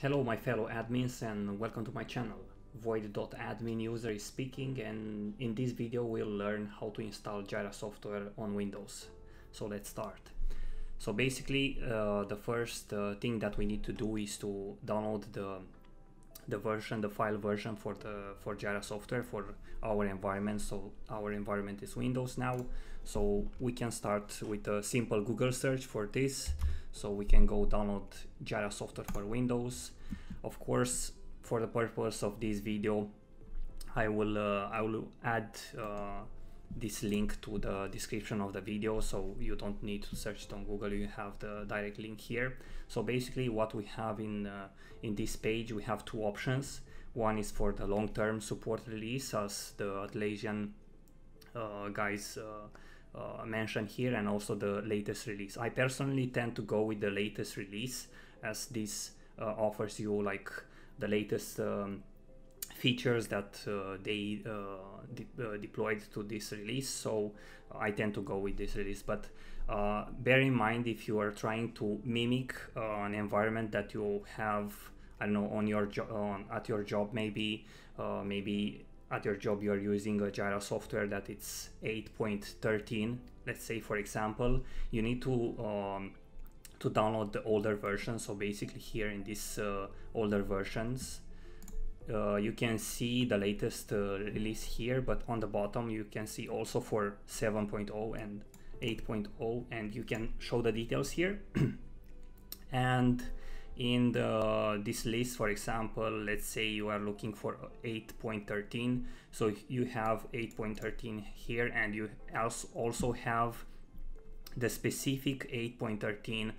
Hello my fellow admins and welcome to my channel. Void.admin user is speaking and in this video we'll learn how to install Jira software on Windows. So let's start. So basically uh, the first uh, thing that we need to do is to download the the version, the file version for the for Jira software for our environment. So our environment is Windows now. So we can start with a simple Google search for this. So we can go download Jira software for Windows. Of course, for the purpose of this video, I will uh, I will add uh, this link to the description of the video. So you don't need to search it on Google. You have the direct link here. So basically what we have in uh, in this page we have two options. One is for the long-term support release as the Atlassian uh, guys uh, mentioned here and also the latest release. I personally tend to go with the latest release as this uh, offers you like the latest um, features that uh, they uh, de uh, deployed to this release. So I tend to go with this release. But bear in mind if you are trying to mimic an environment that you have I don't know on your job at your job maybe maybe at your job you are using a Jira software that it's 8.13 let's say for example you need to um, to download the older version. So basically here in this uh, older versions uh, you can see the latest uh, release here but on the bottom you can see also for 7.0 and 8.0 and you can show the details here. And in the, this list for example let's say you are looking for 8.13 so you have 8.13 here and you also have the specific 8.13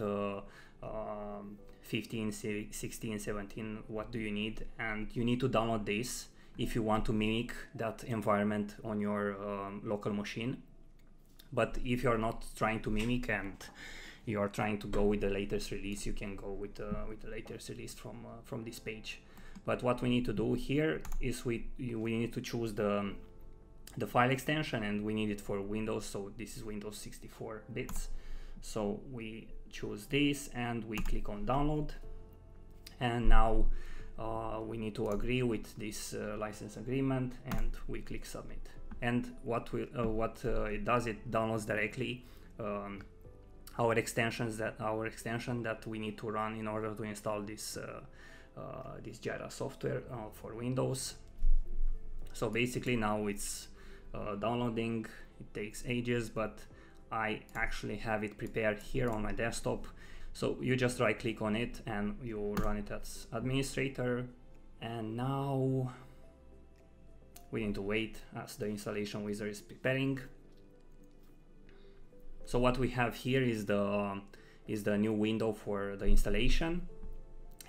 uh, um, 15 16 17 what do you need? And you need to download this if you want to mimic that environment on your um, local machine. But if you're not trying to mimic and you are trying to go with the latest release you can go with uh, with the latest release from uh, from this page. But what we need to do here is we we need to choose the the file extension and we need it for Windows. So this is Windows 64 bits. So we choose this and we click on download. And now uh, we need to agree with this uh, license agreement and we click submit. And what we uh, what uh, it does it downloads directly um, our extensions that our extension that we need to run in order to install this uh, uh, this Jira software for Windows so basically now it's downloading it takes ages but I actually have it prepared here on my desktop. So you just right click on it and you run it as administrator. And now we need to wait as the installation wizard is preparing. So what we have here is the is the new window for the installation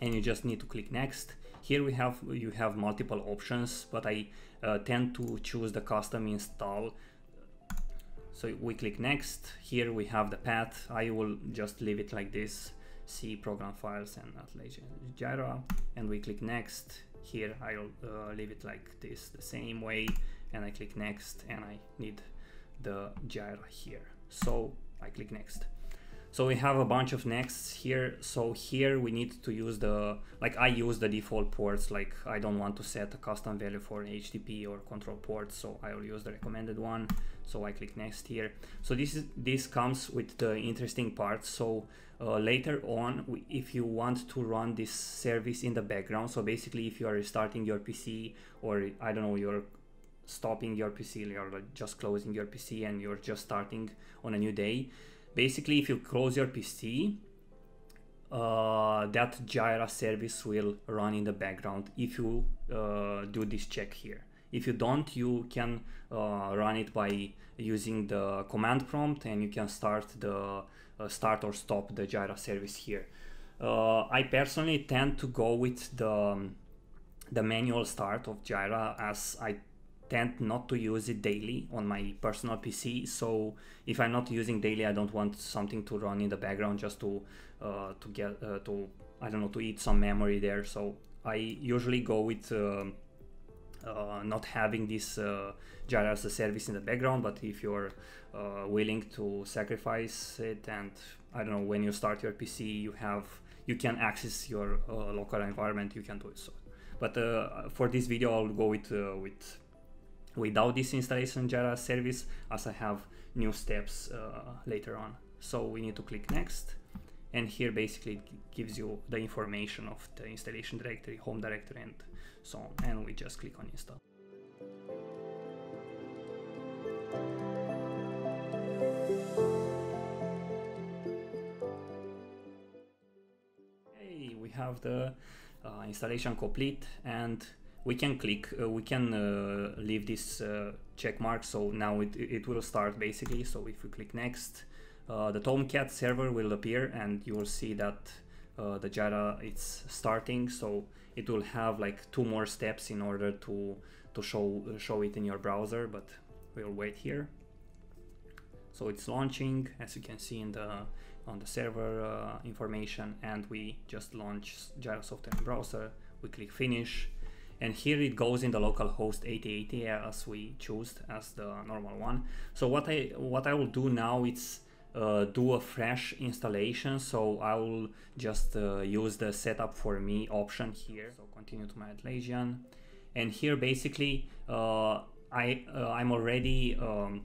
and you just need to click next. Here we have you have multiple options, but I uh, tend to choose the custom install so we click next. Here we have the path. I will just leave it like this. C program files and Atlassian Jira. And we click next. Here I'll uh, leave it like this the same way. And I click next and I need the Jira here. So I click next. So we have a bunch of nexts here. So here we need to use the, like I use the default ports, like I don't want to set a custom value for HTTP or control port. So I will use the recommended one. So I click next here. So this is this comes with the interesting part. So uh, later on, if you want to run this service in the background, so basically if you are restarting your PC or I don't know, you're stopping your PC or just closing your PC and you're just starting on a new day, basically if you close your PC, uh, that Jira service will run in the background if you uh, do this check here. If you don't, you can uh, run it by using the command prompt and you can start the uh, start or stop the Jira service here. Uh, I personally tend to go with the, um, the manual start of Jira as I tend not to use it daily on my personal PC. So if I'm not using daily, I don't want something to run in the background just to uh, to get uh, to I don't know to eat some memory there. So I usually go with uh, uh not having this uh, as a service in the background. But if you're uh, willing to sacrifice it, and I don't know when you start your PC, you have you can access your uh, local environment, you can do it so. But for this video, I'll go with with without this installation Jira service, as I have new steps uh, later on. So we need to click next, and here basically it gives you the information of the installation directory, home directory, and so on. And we just click on install. Hey, we have the uh, installation complete and we can click, uh, we can uh, leave this check mark. So now it, it will start basically. So if we click next, the Tomcat server will appear and you will see that the Jira it's starting. So it will have like two more steps in order to to show show it in your browser, but we'll wait here. So it's launching, as you can see in the on the server uh, information and we just launch Jira Software browser. We click finish and here it goes in the local host 8080 as we choose as the normal one. So what I what I will do now is uh, do a fresh installation. So I will just uh, use the setup for me option here. So continue to my Atlassian and here basically uh, I uh, I'm already um,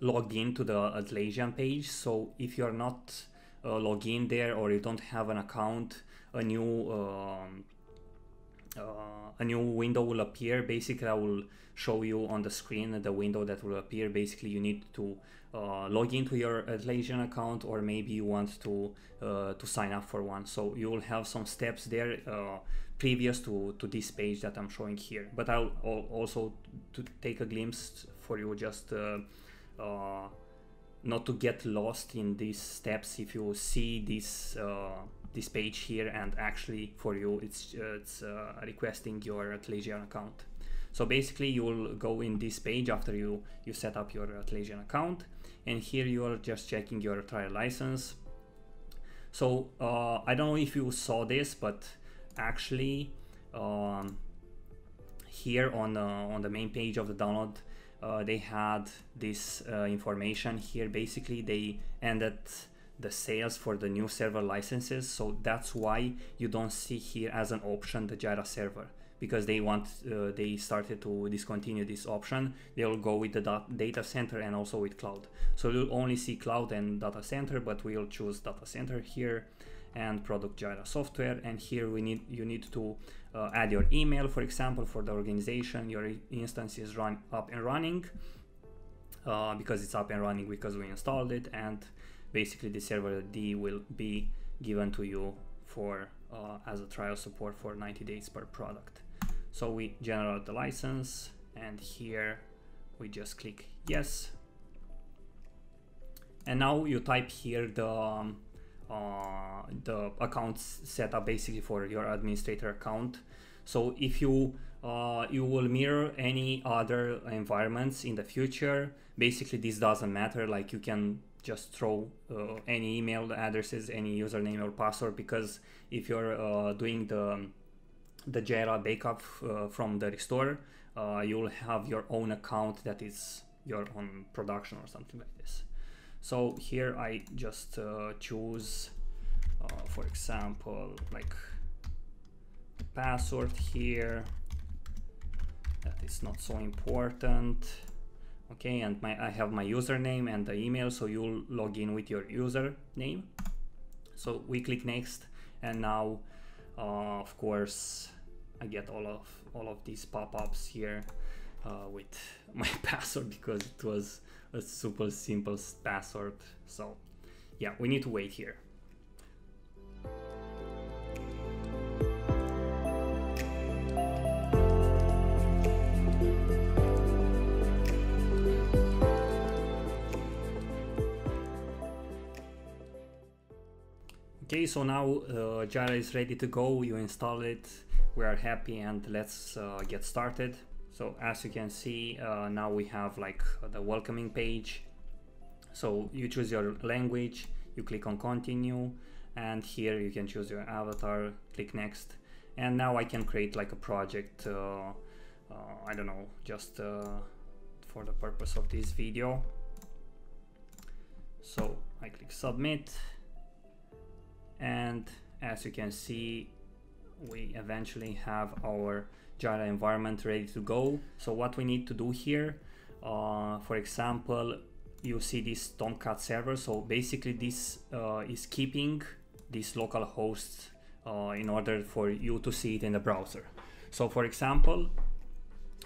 logged into the Atlassian page. So if you're not uh, logged in there or you don't have an account, a new um, uh, a new window will appear. Basically, I will show you on the screen the window that will appear. Basically, you need to uh, log into your Atlassian account, or maybe you want to uh, to sign up for one. So you will have some steps there uh, previous to to this page that I'm showing here. But I'll, I'll also to take a glimpse for you just uh, uh, not to get lost in these steps if you see this this page here and actually for you it's uh, it's uh, requesting your Atlassian account so basically you will go in this page after you you set up your Atlassian account and here you are just checking your trial license so uh, I don't know if you saw this but actually um, here on on the main page of the download uh, they had this uh, information here. Basically, they ended the sales for the new server licenses. So that's why you don't see here as an option the Jira server because they want uh, they started to discontinue this option. They'll go with the data center and also with cloud. So you'll only see cloud and data center, but we'll choose data center here and product Jira software. And here we need you need to uh, add your email, for example, for the organization. Your instance is run up and running uh, because it's up and running because we installed it, and basically the server ID will be given to you for uh, as a trial support for 90 days per product. So we generate the license, and here we just click yes. And now you type here the um, uh, the accounts set up basically for your administrator account. So if you uh, you will mirror any other environments in the future, basically this doesn't matter. Like you can just throw uh, any email addresses, any username or password because if you're uh, doing the the Jira backup uh, from the restore, uh, you'll have your own account that is your own production or something like this. So here I just uh, choose, uh, for example, like password here. That is not so important. Okay, and my I have my username and the email, so you'll log in with your username. So we click next, and now, uh, of course, I get all of all of these pop-ups here uh, with my password because it was a super simple password. So yeah, we need to wait here. Okay, so now uh, Jira is ready to go. You install it. We are happy and let's uh, get started. So as you can see, uh, now we have like the welcoming page. So you choose your language, you click on continue, and here you can choose your avatar, click next. And now I can create like a project, uh, uh, I don't know, just uh, for the purpose of this video. So I click submit and as you can see we eventually have our Jira environment ready to go. So what we need to do here, uh, for example, you see this Tomcat server. So basically this uh, is keeping this local host uh, in order for you to see it in the browser. So for example,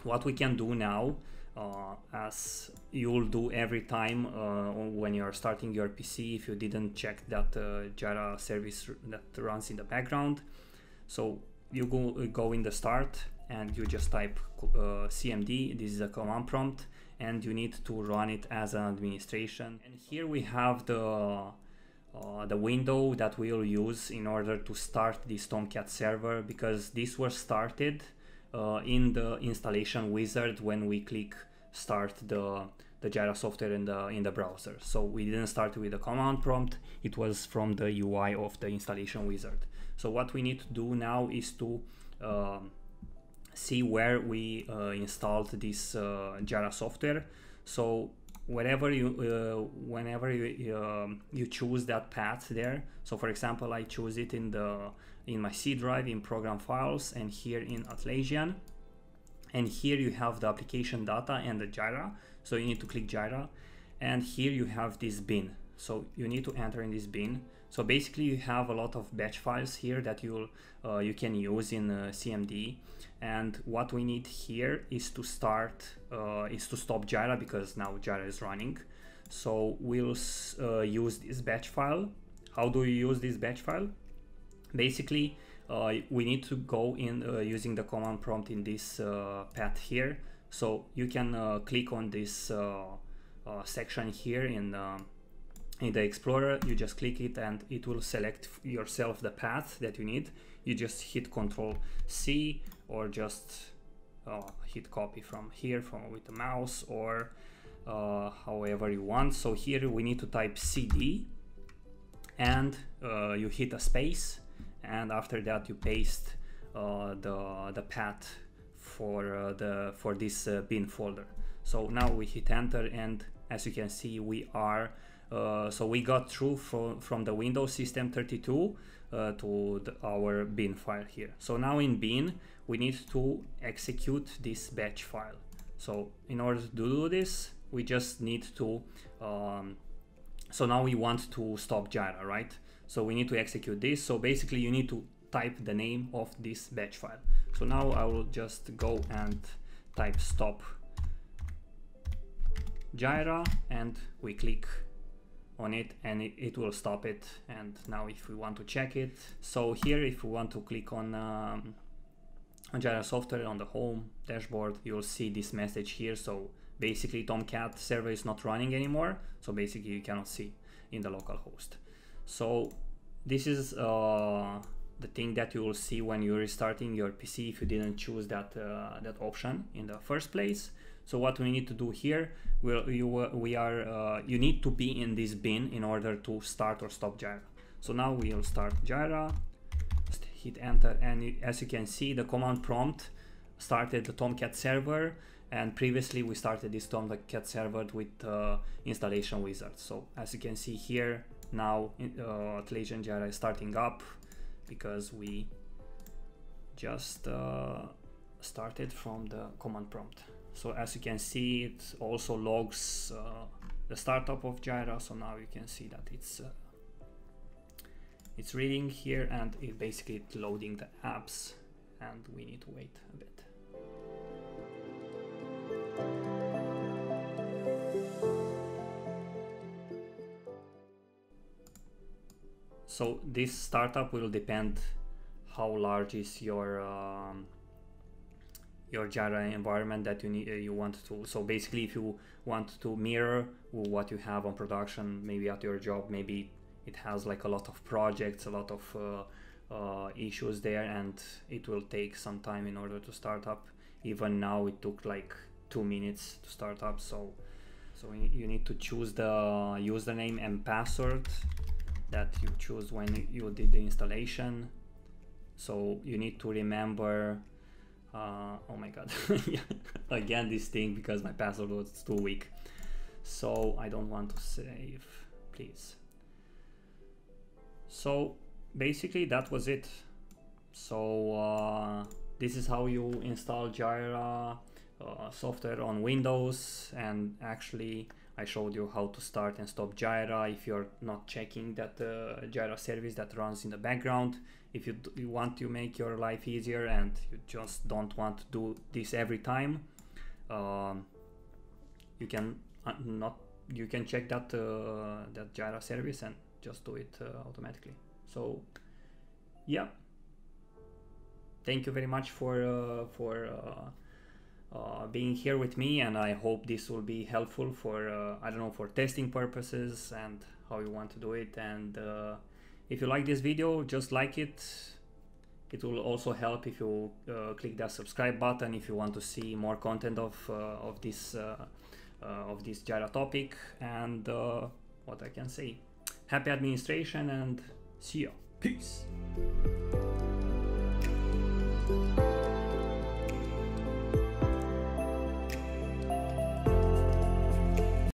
what we can do now, uh, as you'll do every time uh, when you're starting your PC, if you didn't check that uh, Jira service that runs in the background. So you go, go in the start and you just type uh, cmd, this is a command prompt, and you need to run it as an administration. And here we have the uh, the window that we'll use in order to start this Tomcat server because this was started uh, in the installation wizard when we click start the the Jira software in the in the browser. So we didn't start with the command prompt; it was from the UI of the installation wizard. So what we need to do now is to um, see where we uh, installed this uh, Jira software. So wherever you, uh, whenever you, um, you choose that path there. So for example, I choose it in the in my C drive in program files and here in Atlassian. And here you have the application data and the Jira. So you need to click Jira. And here you have this bin. So you need to enter in this bin. So basically you have a lot of batch files here that you'll, uh, you can use in uh, CMD. And what we need here is to start, uh, is to stop Jira because now Jira is running. So we'll uh, use this batch file. How do you use this batch file? Basically, uh, we need to go in uh, using the command prompt in this path here. So you can click on this section here in um, in the Explorer, you just click it and it will select yourself the path that you need. You just hit Control C or just uh, hit copy from here from with the mouse or uh, however you want. So here we need to type CD and uh, you hit a space and after that you paste uh, the, the path for, uh, the, for this uh, bin folder. So now we hit enter and as you can see we are uh, so we got through from, from the Windows System 32 uh, to the, our bin file here. So now in bin, we need to execute this batch file. So in order to do this, we just need to, um, so now we want to stop Jira, right? So we need to execute this. So basically you need to type the name of this batch file. So now I will just go and type stop Jira and we click on it and it, it, will stop it. And now if we want to check it so here if we want to click on um, on Jira software on the home dashboard you'll see this message here. So basically Tomcat server is not running anymore. So basically you cannot see in the local host. So this is uh, the thing that you will see when you're restarting your PC if you didn't choose that uh, that option in the first place so what we need to do here, we'll, you, we are, uh, you need to be in this bin in order to start or stop Jira. So now we'll start Jira, just hit enter, and as you can see, the command prompt started the Tomcat server, and previously we started this Tomcat server with uh, installation wizard. So as you can see here, now uh, Atlassian Jira is starting up because we just uh, started from the command prompt. So as you can see, it also logs uh, the startup of Jira. So now you can see that it's uh, it's reading here and it basically loading the apps and we need to wait a bit. So this startup will depend how large is your um, your Jira environment that you need you want to. So basically, if you want to mirror what you have on production, maybe at your job, maybe it has like a lot of projects, a lot of uh, uh, issues there, and it will take some time in order to start up. Even now, it took like two minutes to start up. So, so you need to choose the username and password that you choose when you did the installation. So you need to remember uh, oh my god. Again this thing because my password was too weak. So I don't want to save please. So basically that was it. So uh, this is how you install Jira uh, software on Windows and actually I showed you how to start and stop Jira if you're not checking that uh, Jira service that runs in the background. If you, you want to make your life easier and you just don't want to do this every time, um, you can uh, not you can check that uh, that Jira service and just do it uh, automatically. So yeah, thank you very much for uh, for uh, uh, being here with me, and I hope this will be helpful for I don't know for testing purposes and how you want to do it. And if you like this video, just like it. It will also help if you click that subscribe button if you want to see more content of of this uh, of this Jira topic and uh, what I can say. Happy administration and see ya. Peace.